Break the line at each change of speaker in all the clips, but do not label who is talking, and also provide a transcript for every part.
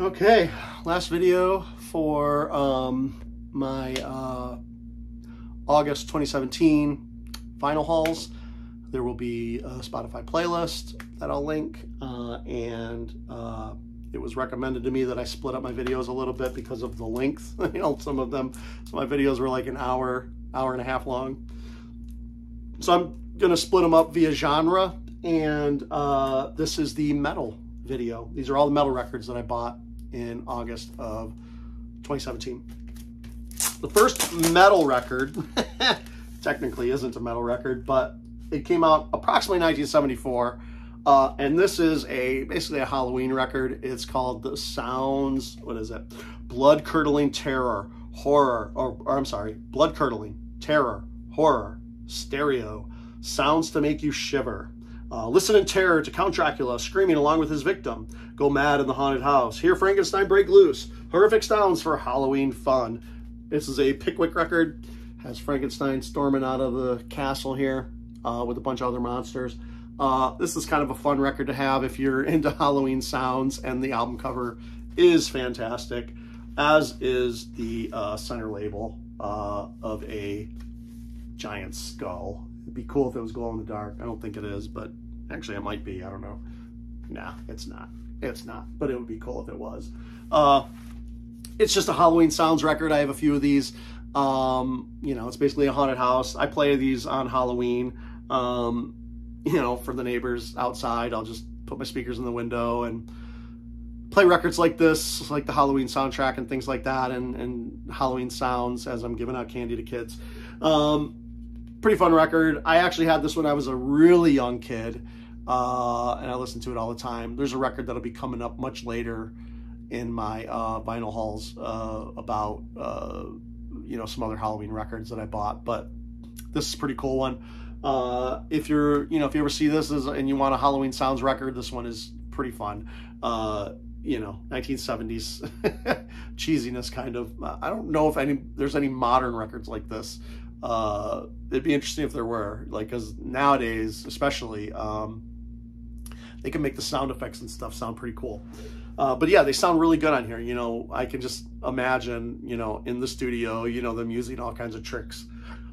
Okay, last video for um, my uh, August 2017 vinyl hauls. There will be a Spotify playlist that I'll link, uh, and uh, it was recommended to me that I split up my videos a little bit because of the length. you know, some of them, of my videos were like an hour, hour and a half long. So I'm gonna split them up via genre, and uh, this is the metal video. These are all the metal records that I bought in August of 2017. The first metal record, technically isn't a metal record, but it came out approximately 1974. Uh, and this is a basically a Halloween record. It's called The Sounds, what is it? Blood Curdling Terror, Horror, or, or I'm sorry, Blood Curdling, Terror, Horror, Stereo, Sounds to Make You Shiver. Uh, listen in terror to Count Dracula screaming along with his victim. Go mad in the haunted house. Hear Frankenstein break loose. Horrific sounds for Halloween fun. This is a Pickwick record. Has Frankenstein storming out of the castle here uh, with a bunch of other monsters. Uh, this is kind of a fun record to have if you're into Halloween sounds, and the album cover is fantastic, as is the uh, center label uh, of a giant skull. It'd be cool if it was glow in the dark. I don't think it is, but actually it might be. I don't know. Nah, it's not. It's not, but it would be cool if it was. Uh, it's just a Halloween Sounds record. I have a few of these. Um, you know, it's basically a haunted house. I play these on Halloween. Um, you know, for the neighbors outside, I'll just put my speakers in the window and play records like this, like the Halloween soundtrack and things like that, and, and Halloween sounds as I'm giving out candy to kids. Um, pretty fun record. I actually had this when I was a really young kid, uh, and I listen to it all the time. There's a record that'll be coming up much later in my uh, vinyl hauls uh, about uh, you know some other Halloween records that I bought, but this is a pretty cool one. Uh, if you're you know if you ever see this and you want a Halloween Sounds record, this one is pretty fun. Uh, you know 1970s cheesiness kind of. I don't know if any there's any modern records like this uh, it'd be interesting if there were, like, because nowadays, especially, um, they can make the sound effects and stuff sound pretty cool. Uh, but yeah, they sound really good on here. You know, I can just imagine, you know, in the studio, you know, them using all kinds of tricks,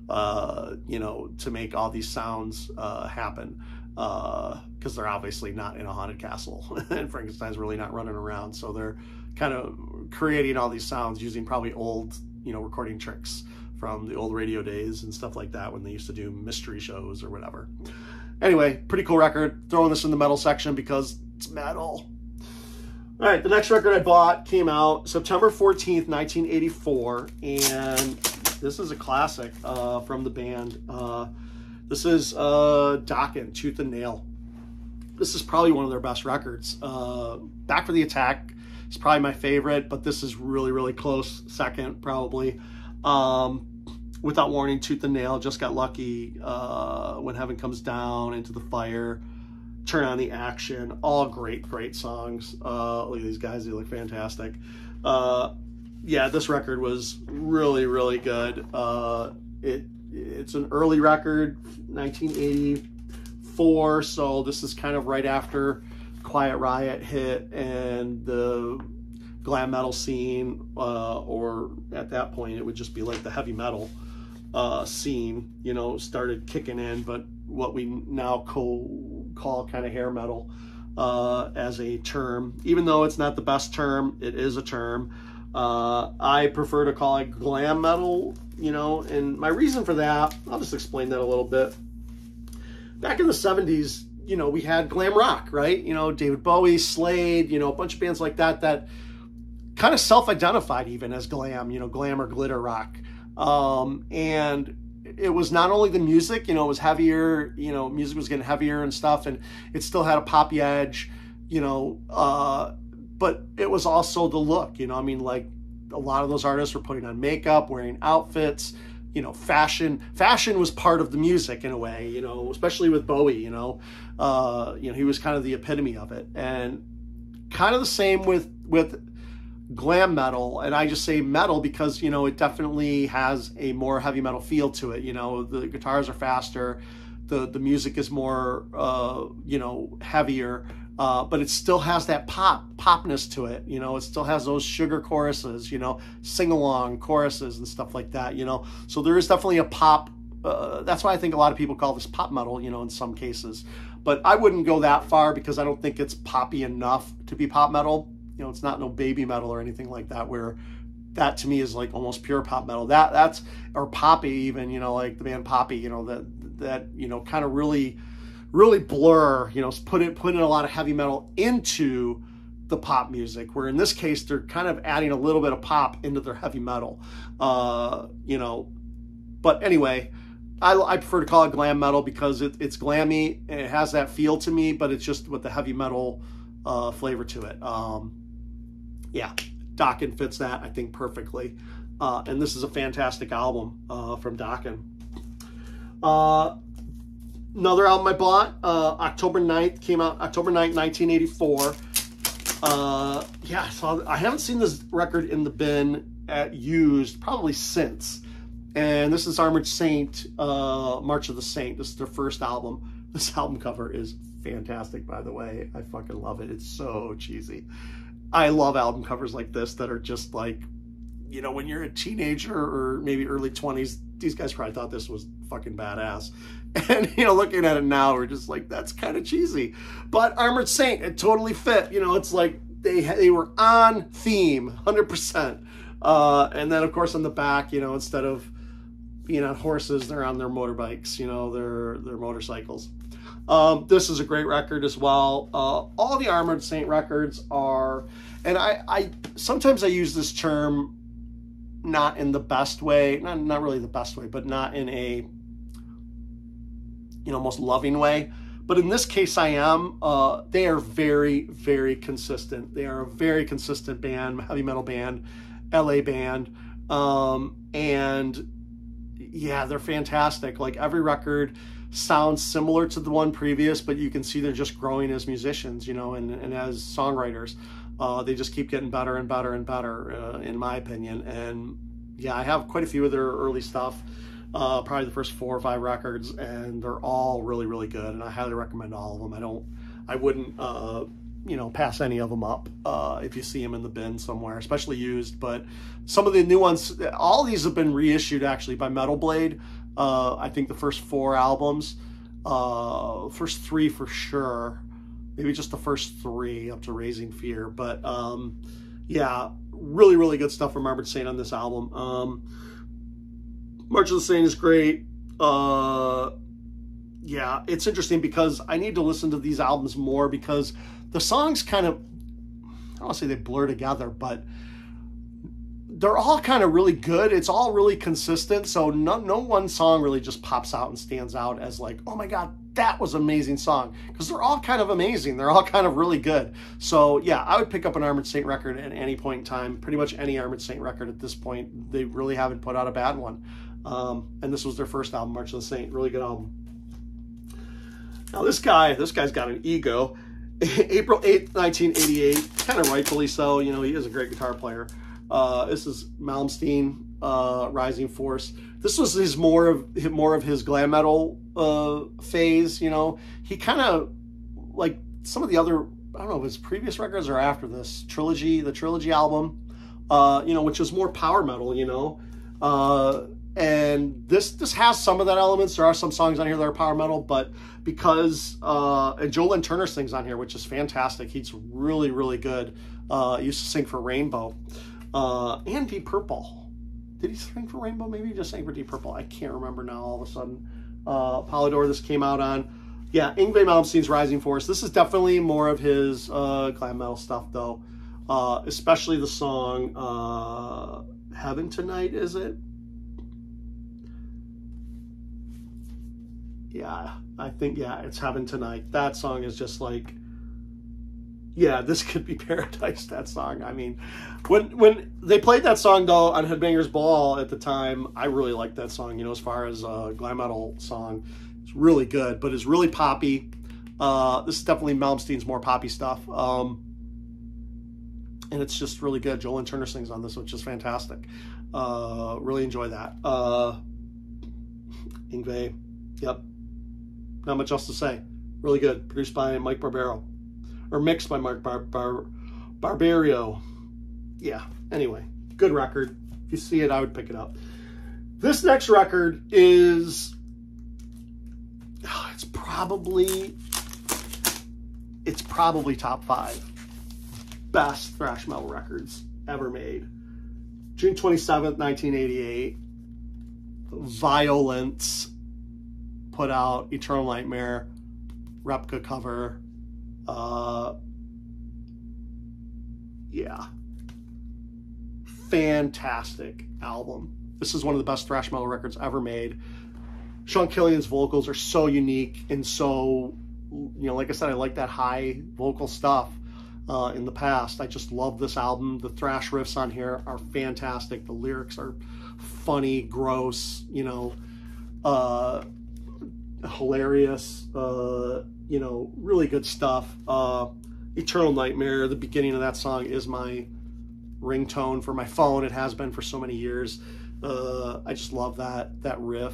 uh, you know, to make all these sounds uh, happen. Because uh, they're obviously not in a haunted castle, and Frankenstein's really not running around. So they're kind of creating all these sounds using probably old, you know, recording tricks from the old radio days and stuff like that when they used to do mystery shows or whatever. Anyway, pretty cool record. Throwing this in the metal section because it's metal. All right, the next record I bought came out September 14th, 1984, and this is a classic uh, from the band. Uh, this is uh, Dokken, Tooth and Nail. This is probably one of their best records. Uh, Back for the Attack is probably my favorite, but this is really, really close second, probably. Um, without warning, tooth and nail. Just got lucky uh, when heaven comes down into the fire. Turn on the action. All great, great songs. Uh, look at these guys; they look fantastic. Uh, yeah, this record was really, really good. Uh, it it's an early record, 1984. So this is kind of right after Quiet Riot hit and the glam metal scene, uh, or at that point it would just be like the heavy metal uh, scene, you know, started kicking in, but what we now call, call kind of hair metal uh, as a term. Even though it's not the best term, it is a term. Uh, I prefer to call it glam metal, you know, and my reason for that, I'll just explain that a little bit. Back in the 70s, you know, we had glam rock, right? You know, David Bowie, Slade, you know, a bunch of bands like that that kind of self-identified even as glam, you know, glam or glitter rock. Um, and it was not only the music, you know, it was heavier, you know, music was getting heavier and stuff, and it still had a poppy edge, you know, uh, but it was also the look, you know, I mean, like a lot of those artists were putting on makeup, wearing outfits, you know, fashion, fashion was part of the music in a way, you know, especially with Bowie, you know, uh, you know, he was kind of the epitome of it. And kind of the same with, with glam metal and i just say metal because you know it definitely has a more heavy metal feel to it you know the guitars are faster the the music is more uh, you know heavier uh, but it still has that pop popness to it. You know, it still has those sugar choruses. You know, sing along choruses and stuff like that. You know, so there is definitely a pop. Uh, that's why I think a lot of people call this pop metal. You know, in some cases, but I wouldn't go that far because I don't think it's poppy enough to be pop metal. You know, it's not no Babymetal or anything like that where that to me is like almost pure pop metal. That that's or poppy even, you know, like the band Poppy, you know, that that you know kind of really really blur, you know, put it put in a lot of heavy metal into the pop music. Where in this case, they're kind of adding a little bit of pop into their heavy metal, uh, you know. But anyway, I, I prefer to call it glam metal because it, it's glammy and it has that feel to me, but it's just with the heavy metal uh, flavor to it. Um, yeah, Dokken fits that I think perfectly. Uh, and this is a fantastic album uh, from Dokken. Uh, another album I bought, uh, October 9th, came out October 9th, 1984. Uh, yeah, so I haven't seen this record in the bin at used probably since. And this is Armored Saint, uh, March of the Saint. This is their first album. This album cover is fantastic, by the way. I fucking love it. It's so cheesy. I love album covers like this that are just like, you know, when you're a teenager or maybe early 20s, these guys probably thought this was fucking badass. And, you know, looking at it now, we're just like, that's kind of cheesy. But Armored Saint, it totally fit. You know, it's like they, they were on theme, 100%. Uh, and then, of course, on the back, you know, instead of being on horses, they're on their motorbikes, you know, their, their motorcycles. Um, this is a great record as well. Uh, all the Armored Saint records are, and I, I sometimes I use this term not in the best way, not, not really the best way, but not in a you know, most loving way. But in this case, I am. Uh, they are very, very consistent. They are a very consistent band, heavy metal band, LA band. Um, and yeah, they're fantastic. Like every record sounds similar to the one previous, but you can see they're just growing as musicians, you know, and, and as songwriters. Uh, they just keep getting better and better and better, uh, in my opinion. And yeah, I have quite a few of their early stuff uh, probably the first four or five records, and they're all really, really good. And I highly recommend all of them. I don't, I wouldn't, uh, you know, pass any of them up uh, if you see them in the bin somewhere, especially used. But some of the new ones, all these have been reissued actually by Metal Blade. Uh, I think the first four albums, uh, first three for sure, maybe just the first three up to Raising Fear. But um, yeah, really, really good stuff from Armored Saint on this album. Um, March of the Saint is great. Uh, yeah, it's interesting because I need to listen to these albums more because the songs kind of, I don't want to say they blur together, but they're all kind of really good. It's all really consistent. So no, no one song really just pops out and stands out as like, oh my God, that was an amazing song. Because they're all kind of amazing. They're all kind of really good. So yeah, I would pick up an Armored Saint record at any point in time. Pretty much any Armored Saint record at this point. They really haven't put out a bad one. Um, and this was their first album, March of the Saint. Really good album. Now this guy, this guy's got an ego. April 8th, 1988, kind of rightfully so. You know, he is a great guitar player. Uh, this is Malmsteen, uh, Rising Force. This was his more of more of his glam metal uh, phase. You know, he kind of like some of the other I don't know his previous records or after this trilogy, the trilogy album. Uh, you know, which was more power metal. You know, uh, and this this has some of that elements. There are some songs on here that are power metal, but because uh, and Joe Lynn Turner sings on here, which is fantastic. He's really really good. Uh, used to sing for Rainbow uh, and Deep Purple. Did he sing for Rainbow? Maybe he just sang for Deep Purple. I can't remember now. All of a sudden, uh, Polydor. This came out on. Yeah, Yngwie Malmsteen's Rising Force. This is definitely more of his uh, glam metal stuff, though. Uh, especially the song uh, "Heaven Tonight." Is it? yeah, I think, yeah, it's Heaven Tonight. That song is just like, yeah, this could be paradise, that song. I mean, when when they played that song, though, on Headbangers Ball at the time, I really liked that song, you know, as far as a glam metal song. It's really good, but it's really poppy. Uh, this is definitely Malmsteen's more poppy stuff. Um, and it's just really good. Joe Lynn Turner sings on this, which is fantastic. Uh, really enjoy that. Uh, Yngwie, yep, not much else to say. Really good. Produced by Mike Barbaro. Or mixed by Mark Bar Bar Barbario. Yeah, anyway, good record. If you see it, I would pick it up. This next record is, oh, it's probably, it's probably top five best thrash metal records ever made. June 27th, 1988, Vio-lence put out Eternal Nightmare replica cover. Uh, yeah. Fantastic album. This is one of the best thrash metal records ever made. Sean Killian's vocals are so unique and so, you know, like I said, I like that high vocal stuff uh, in the past. I just love this album. The thrash riffs on here are fantastic. The lyrics are funny, gross, you know, uh, hilarious, uh, you know, really good stuff. Uh, Eternal Nightmare, the beginning of that song is my ringtone for my phone. It has been for so many years. Uh, I just love that that riff.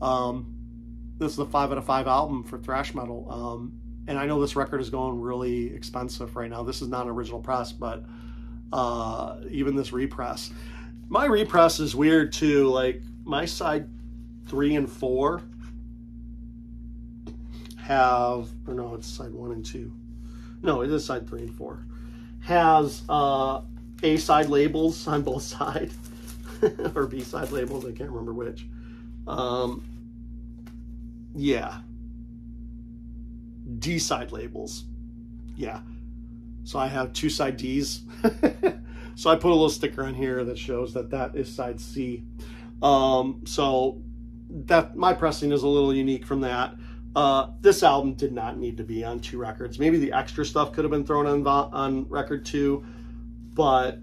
Um, this is a five out of five album for thrash metal. Um, and I know this record is going really expensive right now. This is not an original press, but uh, even this repress. My repress is weird too. Like my side three and four have, or no, it's side one and two. No, it is side three and four. Has uh, A side labels on both sides. or B side labels. I can't remember which. Um, yeah. D side labels. Yeah. So I have two side D's. so I put a little sticker on here that shows that that is side C. Um, so that my pressing is a little unique from that. Uh, this album did not need to be on two records. Maybe the extra stuff could have been thrown on on record two, but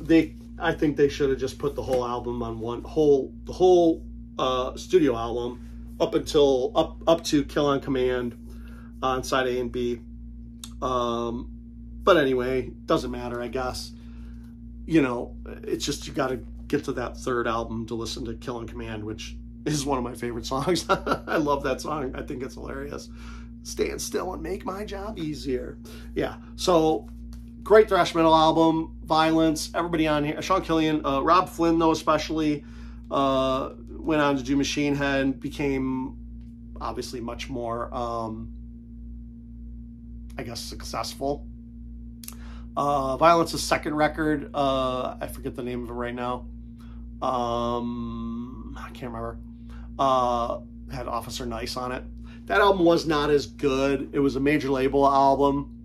they I think they should have just put the whole album on one whole the whole uh, studio album up until up up to Kill on Command on side A and B. Um, but anyway, doesn't matter, I guess. You know, it's just you got to get to that third album to listen to Kill on Command, which is one of my favorite songs. I love that song. I think it's hilarious. Stand still and make my job easier. Yeah. So great thrash metal album, Vio-lence, everybody on here, Sean Killian, uh, Robb Flynn though especially, uh, went on to do Machine Head, became obviously much more, um, I guess, successful. Uh, Vio-lence's second record, uh, I forget the name of it right now. Um, I can't remember. Uh, had Officer Nice on it. That album was not as good. It was a major label album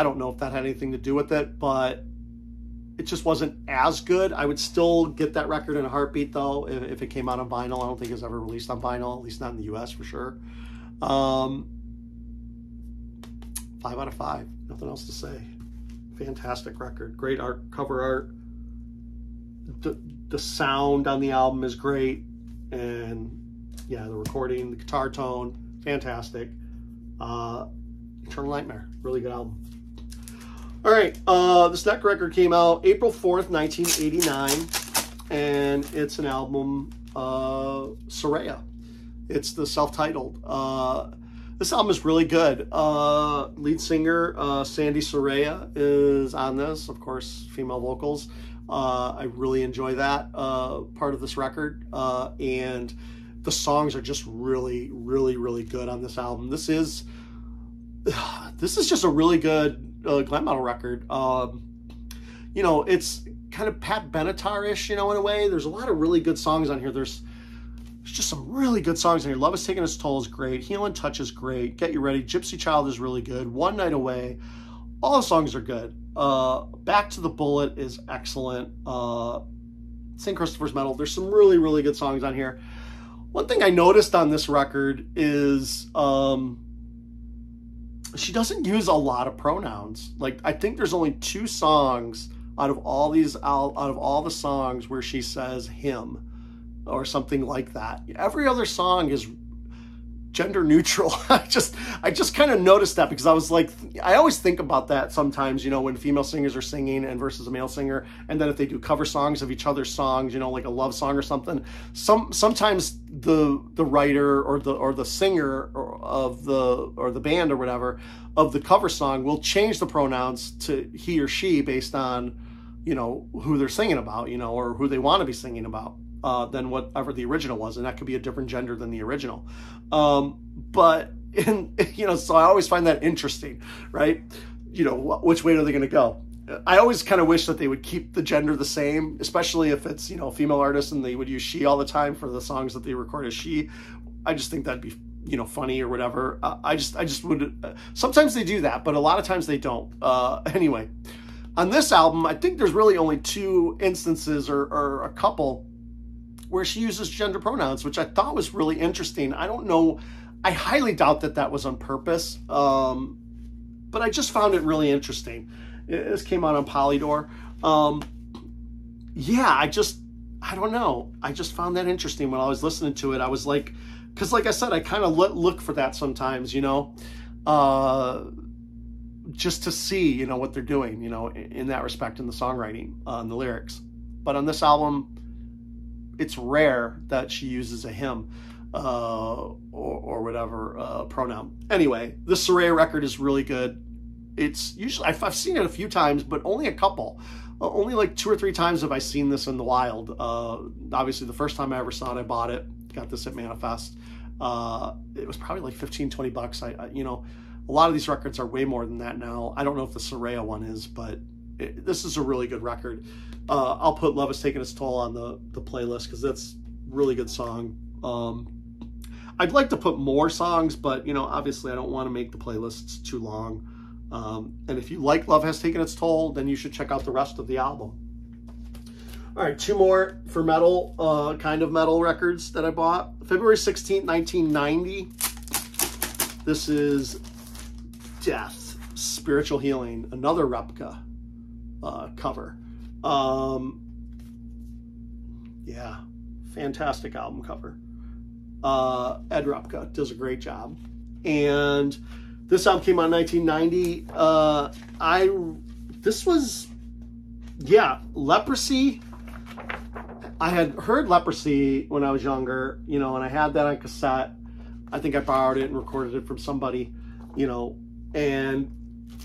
I don't know if that had anything to do with it, but it just wasn't as good. I would still get that record in a heartbeat though if, if it came out on vinyl. I don't think it's ever released on vinyl, at least not in the US for sure. Um, five out of five. Nothing else to say. Fantastic record. Great art, cover art. The, the sound on the album is great. And yeah, the recording, the guitar tone, fantastic. Uh, Eternal Nightmare, really good album. All right, uh, this next record came out April 4th, 1989, and it's an album, uh, Saraya. It's the self-titled. Uh, this album is really good. Uh, lead singer uh, Sandi Saraya is on this, of course, female vocals. Uh, I really enjoy that uh, part of this record, uh, and the songs are just really, really, really good on this album. This is this is just a really good uh, glam metal record. Um, you know, it's kind of Pat Benatar-ish, you know, in a way. There's a lot of really good songs on here. There's there's just some really good songs on here. Love is Taking Its Toll is great. Healing Touch is great. Get You Ready. Gypsy Child is really good. One Night Away. All the songs are good. Uh, Back to the Bullet is excellent. Uh, St. Christopher's Medal. There's some really, really good songs on here. One thing I noticed on this record is um, she doesn't use a lot of pronouns. Like I think there's only two songs out of all these out, out of all the songs where she says him or something like that. Every other song is gender neutral. I just I just kind of noticed that because I was like I always think about that sometimes, you know, when female singers are singing and versus a male singer and then if they do cover songs of each other's songs, you know, like a love song or something, some sometimes the the writer or the or the singer of the or the band or whatever of the cover song will change the pronouns to he or she based on you know who they're singing about you know or who they want to be singing about uh, than whatever the original was and that could be a different gender than the original um, but in you know so i always find that interesting right you know which way are they going to go I always kind of wish that they would keep the gender the same, especially if it's you know female artist and they would use she all the time for the songs that they record as she. I just think that'd be you know funny or whatever. Uh, I just I just would. Uh, sometimes they do that, but a lot of times they don't. Uh, anyway, on this album, I think there's really only two instances or, or a couple where she uses gender pronouns, which I thought was really interesting. I don't know. I highly doubt that that was on purpose, um, but I just found it really interesting. This came out on Polydor. Um, yeah, I just, I don't know. I just found that interesting when I was listening to it. I was like, because like I said, I kind of look for that sometimes, you know, uh, just to see, you know, what they're doing, you know, in, in that respect in the songwriting, uh, and the lyrics. But on this album, it's rare that she uses a him uh, or, or whatever uh, pronoun. Anyway, the Saraya record is really good it's usually I've, I've seen it a few times, but only a couple. Uh, only like two or three times have I seen this in the wild. Uh, obviously, the first time I ever saw it, I bought it. Got this at Manifest. Uh, it was probably like 15, 20 bucks. I, I, you know, a lot of these records are way more than that now. I don't know if the Saraya one is, but it, this is a really good record. Uh, I'll put Love Has Taken Its Toll on the, the playlist because that's really good song. Um, I'd like to put more songs, but you know, obviously I don't want to make the playlists too long. Um, and if you like Love Has Taken Its Toll, then you should check out the rest of the album. All right, two more for metal, uh, kind of metal records that I bought. February 16th, 1990. This is Death, Spiritual Healing, another replica uh, cover. Um, yeah, fantastic album cover. Uh, Ed Repka does a great job. And this album came out in 1990. Uh, I this was yeah leprosy. I had heard leprosy when I was younger, you know, and I had that on cassette. I think I borrowed it and recorded it from somebody, you know, and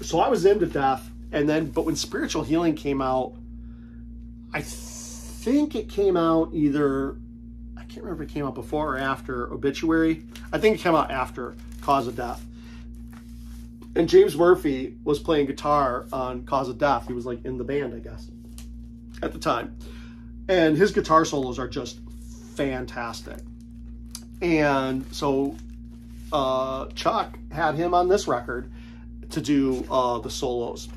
so I was into death. And then, but when spiritual healing came out, I think it came out either I can't remember if it came out before or after obituary. I think it came out after cause of death and James Murphy was playing guitar on Cause of Death. He was like in the band, I guess, at the time. And his guitar solos are just fantastic. And so uh, Chuck had him on this record to do uh, the solos.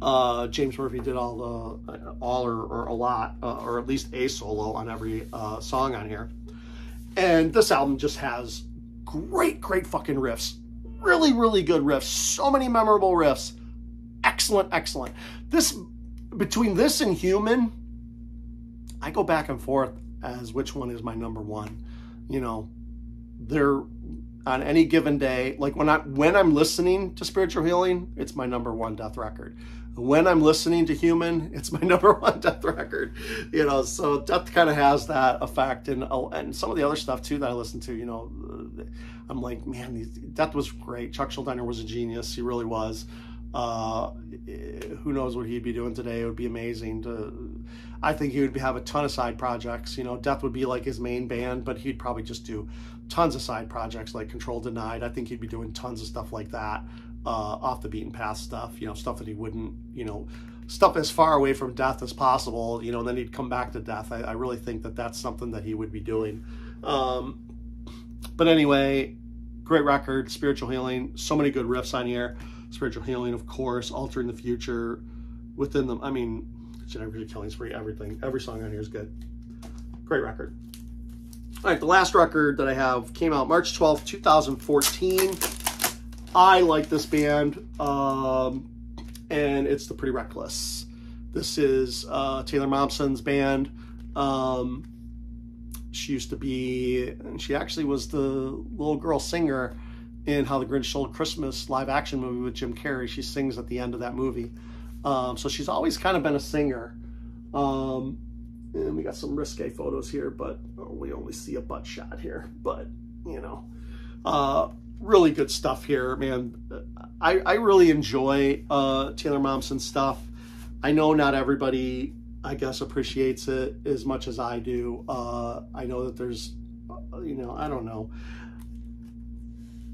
Uh, James Murphy did all the all or, or a lot, uh, or at least a solo on every uh, song on here. And this album just has great, great fucking riffs really, really good riffs. So many memorable riffs. Excellent, excellent. This, between this and Human, I go back and forth as which one is my number one. You know, they're on any given day. Like when I when I'm listening to spiritual healing, it's my number one death record. When I'm listening to human, it's my number one death record. You know, so death kind of has that effect, and and some of the other stuff too that I listen to. You know, I'm like, man, death was great. Chuck Schuldiner was a genius. He really was. Uh, who knows what he'd be doing today? It would be amazing to. I think he would have a ton of side projects. You know, Death would be like his main band, but he'd probably just do tons of side projects like Control Denied. I think he'd be doing tons of stuff like that, uh, off the beaten path stuff. You know, stuff that he wouldn't. You know, stuff as far away from death as possible. You know, and then he'd come back to death. I, I really think that that's something that he would be doing. Um, but anyway, great record, spiritual healing. So many good riffs on here. Spiritual healing, of course, altering the future. Within them, I mean, Genevieve Killing Spree, everything. Every song on here is good. Great record. All right, the last record that I have came out March 12th, 2014. I like this band, um, and it's The Pretty Reckless. This is uh, Taylor Momsen's band. Um, she used to be, and she actually was the little girl singer in How the Grinch Stole Christmas live action movie with Jim Carrey. She sings at the end of that movie. Um, so she's always kind of been a singer. Um, And we got some risque photos here, but we only see a butt shot here. But, you know, uh, really good stuff here, man. I, I really enjoy uh, Taylor Momsen stuff. I know not everybody, I guess, appreciates it as much as I do. Uh, I know that there's, uh, you know, I don't know,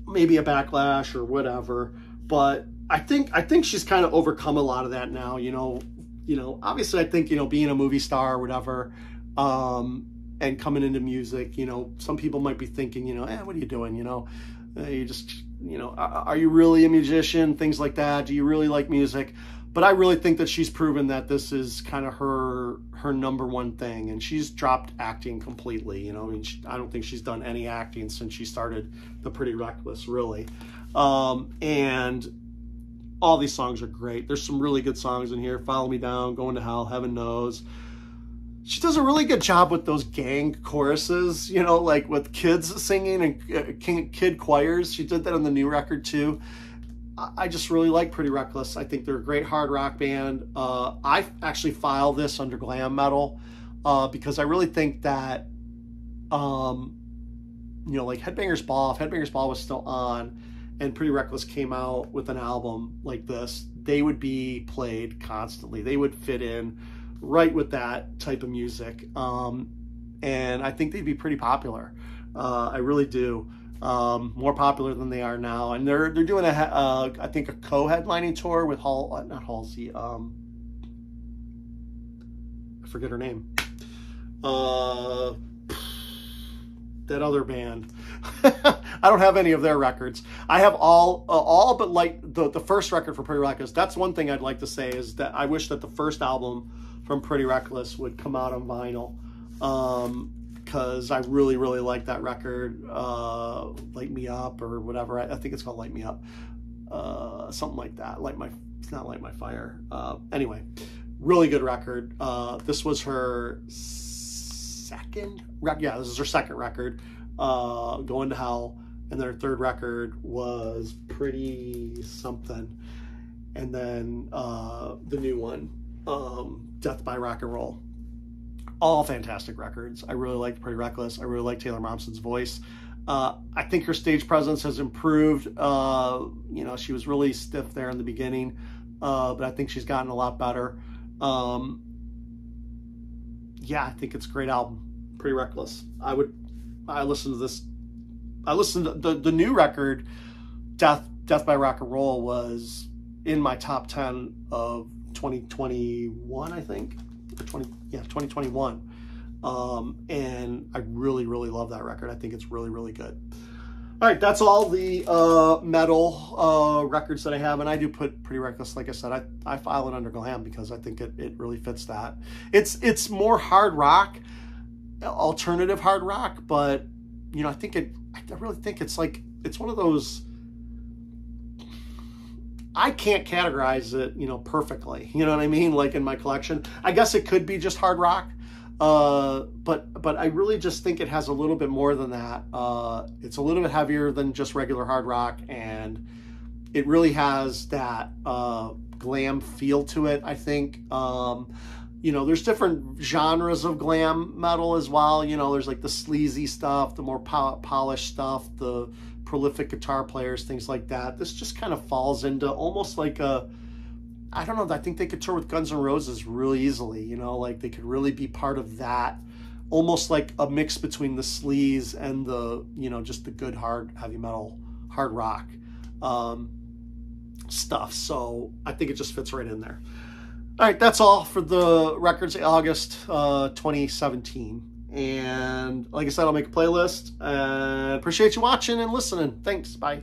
maybe a backlash or whatever, but I think I think she's kind of overcome a lot of that now. You know, you know, obviously, I think you know, being a movie star or whatever, um, and coming into music, you know, some people might be thinking, you know, eh, what are you doing? You know, you just, you know, are you really a musician? Things like that. Do you really like music? But I really think that she's proven that this is kind of her her number one thing, and she's dropped acting completely. You know, I mean, she, I don't think she's done any acting since she started the Pretty Reckless, really. Um, and all these songs are great. There's some really good songs in here. Follow Me Down, Going to Hell, Heaven Knows. She does a really good job with those gang choruses, you know, like with kids singing and uh, kid choirs. She did that on the new record too. I just really like Pretty Reckless. I think they're a great hard rock band. Uh, I actually file this under glam metal uh, because I really think that, um, you know, like Headbangers Ball, if Headbangers Ball was still on, and Pretty Reckless came out with an album like this, they would be played constantly. They would fit in right with that type of music. Um, and I think they'd be pretty popular. Uh, I really do. Um, more popular than they are now. And they're they're doing a uh, I think a co-headlining tour with Hall uh, not Halsey. Um, I forget her name. Uh, that other band. I don't have any of their records. I have all, uh, all but like the the first record for Pretty Reckless. That's one thing I'd like to say is that I wish that the first album from Pretty Reckless would come out on vinyl. Um, because I really, really like that record, uh, Light Me Up or whatever. I, I think it's called Light Me Up, uh, something like that. Light My, it's not Light My Fire. Uh, anyway, really good record. Uh, this was her second record. Yeah, this is her second record. Uh, Going to Hell, and their third record was Pretty Something, and then uh, the new one, um, Death by Rock and Roll. All fantastic records. I really like Pretty Reckless. I really like Taylor Momsen's voice. Uh, I think her stage presence has improved. Uh, you know, she was really stiff there in the beginning, uh, but I think she's gotten a lot better. Um, yeah, I think it's a great album. Pretty reckless. I would, I listened to this. I listened to the the new record, Death Death by Rock and Roll was in my top ten of 2021, I think, or 20 yeah 2021. Um, and I really really love that record. I think it's really really good. All right, that's all the uh, metal uh, records that I have, and I do put Pretty Reckless. Like I said, I, I file it under glam because I think it, it really fits that. It's it's more hard rock, alternative hard rock, but you know I think it. I really think it's like it's one of those. I can't categorize it, you know, perfectly. You know what I mean? Like in my collection, I guess it could be just hard rock, uh, but but I really just think it has a little bit more than that. Uh, it's a little bit heavier than just regular hard rock, and it really has that uh, glam feel to it. I think. Um, you know, there's different genres of glam metal as well. You know, there's like the sleazy stuff, the more po- polished stuff, the prolific guitar players, things like that. This just kind of falls into almost like a I don't know. I think they could tour with Guns N' Roses really easily. You know, like they could really be part of that, almost like a mix between the sleaze and the you know just the good hard heavy metal, hard rock um, stuff. So I think it just fits right in there. All right, that's all for the records August uh, 2017. And like I said, I'll make a playlist. Uh, appreciate you watching and listening. Thanks. Bye.